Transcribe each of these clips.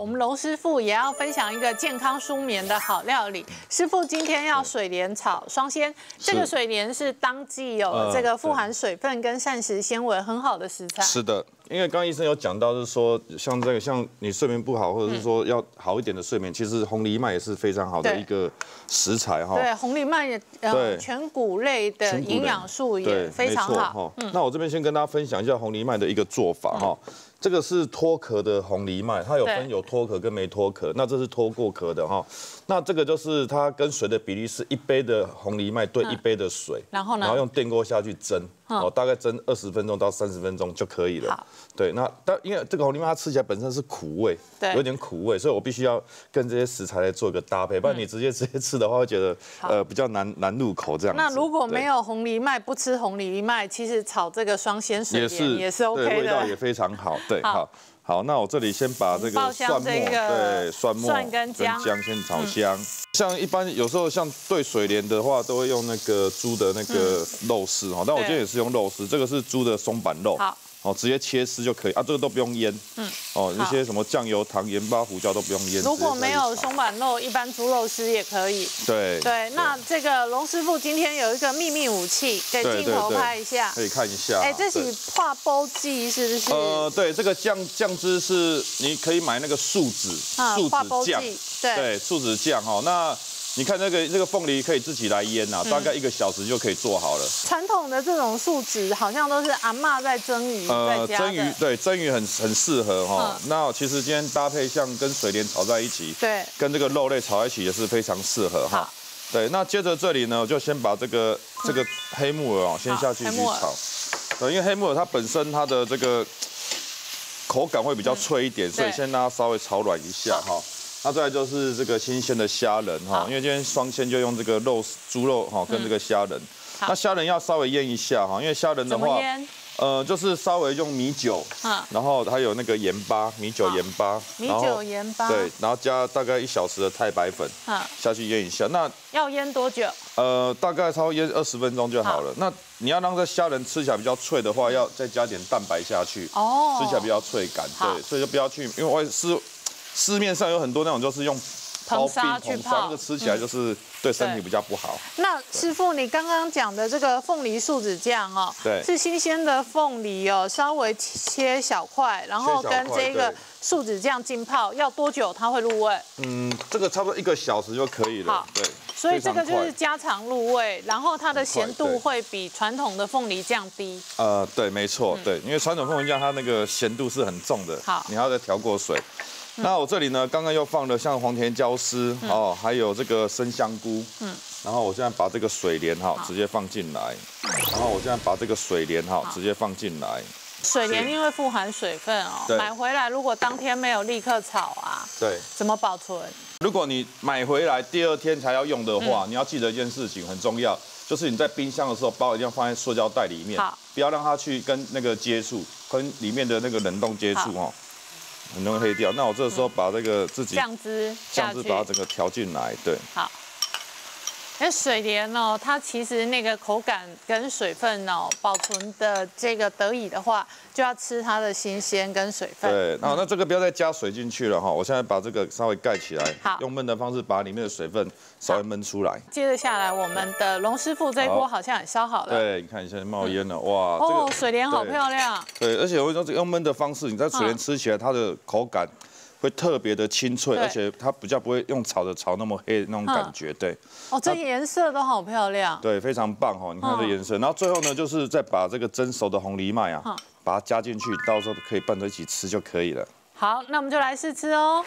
我们龙师傅也要分享一个健康舒眠的好料理。师傅今天要水莲炒双鲜，这个水莲是当季有呃这个富含水分跟膳食纤维很好的食材。是的，因为刚刚医生有讲到，是说像这个，像你睡眠不好，或者是说要好一点的睡眠，其实红藜麦也是非常好的一个食材哈。对，红藜麦也呃对全谷类的营养素也，非常好。那我这边先跟大家分享一下红藜麦的一个做法哈。这个是脱壳的红藜麦，它有分有脱壳跟没脱壳。那这是脱过壳的哈。那这个就是它跟水的比例是一杯的红藜麦兑一杯的水，嗯然后呢然后用电锅下去蒸，嗯哦，大概蒸二十分钟到三十分钟就可以了好。对，那但因为这个红藜麦它吃起来本身是苦味，对有点苦味，所以我必须要跟这些食材来做一个搭配，不然你直接直接吃的话，会觉得呃比较难难入口这样子。那如果没有红藜麦，不吃红藜麦，其实炒这个双鲜水也是也是 OK 的味道也。非常好。对，好好。那我这里先把这个蒜末，这个对，蒜末蒜跟姜嗯先炒香。像一般有时候像兑水莲的话，都会用那个猪的那个肉丝哈，但我今天也是用肉丝，这个是猪的松板肉。好，哦，直接切丝就可以啊，这个都不用腌。嗯，哦，那些什么酱油、糖、盐巴、胡椒都不用腌。如果没有松板肉，一般猪肉丝也可以。对对，那这个龙师傅今天有一个秘密武器，给对镜头拍一下。可以看一下。哎，这对是化煲剂是不是？呃，对，这个酱酱汁是你可以买那个树脂啊树脂酱剂，对对，树脂酱哈。那你看那个这个凤梨可以自己来腌呐，大概一个小时就可以做好了。传统的这种素质好像都是阿嬷在蒸鱼在蒸鱼的。对蒸鱼很很适合哈嗯。那其实今天搭配像跟水莲炒在一起，对，跟这个肉类炒在一起也是非常适合哈好。对，那接着这里呢，我就先把这个这个黑木耳哦，先下去去炒。对，因为黑木耳它本身它的这个口感会比较脆一点，所以先让它稍微炒软一下哈。那再来就是这个新鲜的虾仁哈，因为今天双鲜就用这个肉猪肉哈跟这个虾仁。好那虾仁要稍微腌一下哈，因为虾仁的话？呃，就是稍微用米酒，嗯，然后还有那个盐巴，米酒好盐巴，米酒盐巴。对，然后加大概一小时的太白粉嗯，下去腌一下。那要腌多久？呃，大概超腌二十分钟就好了。那你要让这虾仁吃起来比较脆的话，要再加点蛋白下去，哦，吃起来比较脆感。好对，所以就不要去，因为外市市面上有很多那种就是用硼砂去泡那个吃起来就是对身体比较不好。那师傅，你刚刚讲的这个凤梨树脂酱哦，对是新鲜的凤梨哦，稍微切小块，然后跟这个对素子酱浸泡，要多久它会入味？嗯，这个差不多一个小时就可以好了。对，所以这个就是家常入味，然后它的咸度会比传统的凤梨酱低。呃，对，没错，对，因为传统凤梨酱它那个咸度是很重的，嗯好你还要再调过水。那我这里呢，刚刚又放了像黄甜椒丝哦，还有这个生香菇，嗯，然后我现在把这个水莲哈直接放进来，然后我现在把这个水莲哈直接放进来，水莲因为富含水分哦，对。买回来如果当天没有立刻炒啊，对。怎么保存？如果你买回来第二天才要用的嗯。话，你要记得一件事情很重要，就是你在冰箱的时候包一定要放在塑胶袋里面好，不要让它去跟那个接触，跟里面的那个冷冻接触哦，很容易黑掉。那我这时候把这个自己酱汁酱汁，把它整个调进来，对，好。因为水莲哦，它其实那个口感跟水分哦保存的这个得以的话，就要吃它的新鲜跟水分。对。那那这个不要再加水进去了哈，我现在把这个稍微盖起来好，用焖的方式把里面的水分稍微焖出来。接着下来，我们的龙师傅这一锅好好像也烧好了。对，你看现在冒烟了，哇，这哦个，水莲好漂亮。对，而且我跟你说，这用焖的方式，你在水莲吃起来，它的口感会特别的清脆，而且它比较不会用炒的炒那么黑的那种感觉，对哦，这颜色都好漂亮。对，非常棒哦！你看这嗯颜色，然后最后呢，就是再把这个蒸熟的红藜麦啊嗯，把它加进去，到时候可以拌在一起吃就可以了。好，那我们就来试吃哦。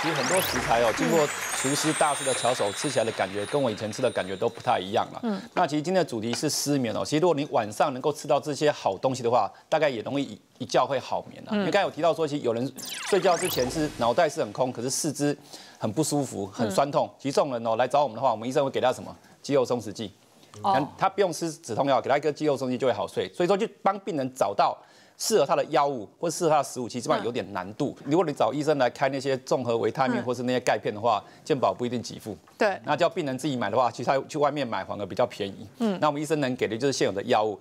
其实很多食材哦，经过厨师大师的巧手，吃起来的感觉跟我以前吃的感觉都不太一样了。嗯，那其实今天的主题是失眠哦。其实如果你晚上能够吃到这些好东西的话，大概也容易一一觉会好眠啊。因为刚才有提到说，其实有人睡觉之前是脑袋是很空，可是四肢很不舒服、很酸痛。其实这种人哦来找我们的话，我们医生会给他什么肌肉松弛剂。哦，他不用吃止痛药，给他一个肌肉松弛就会好睡。所以说，就帮病人找到适合他的药物或适合他的食物，其实上有点难度。如果你找医生来开那些综合维他命嗯或是那些钙片的话，健保不一定给付。对，那叫病人自己买的话，其实他去外面买反而比较便宜。嗯，那我们医生能给的就是现有的药物。